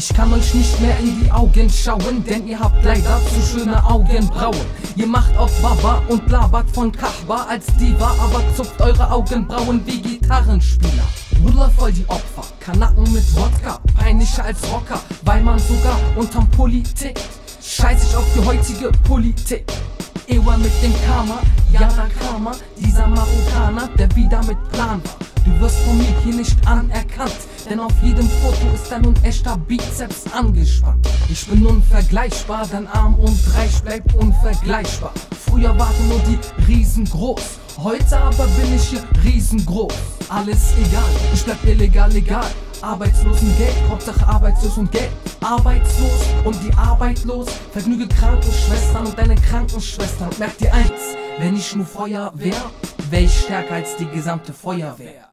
Ich kann euch nicht mehr in die Augen schauen, denn ihr habt leider zu schöne Augenbrauen. Ihr macht auf Baba und labert von Kachba als Diva, aber zupft eure Augenbrauen wie Gitarrenspieler. Bruder voll die Opfer, Kanacken mit Wodka, peinlicher als Rocker, weil man sogar unterm Politik. Scheiß ich auf die heutige Politik. Ewa mit dem Karma, ja da Karma, dieser Marokkaner, der wieder mit Plan war. Wirst von mir hier nicht anerkannt, denn auf jedem Foto ist ein unechter Bizeps angespannt. Ich bin unvergleichbar, dein Arm und Reich bleibt unvergleichbar. Früher waren nur die riesengroß, heute aber bin ich hier riesengroß. Alles egal, ich bleib illegal, legal. Arbeitslosen Geld, Hauptsache arbeitslos und Geld. Arbeitslos und die Arbeit los. Vergnüge Krankenschwestern und deine Krankenschwestern. Merk dir eins, wenn ich nur Feuer wär, wär ich stärker als die gesamte Feuerwehr.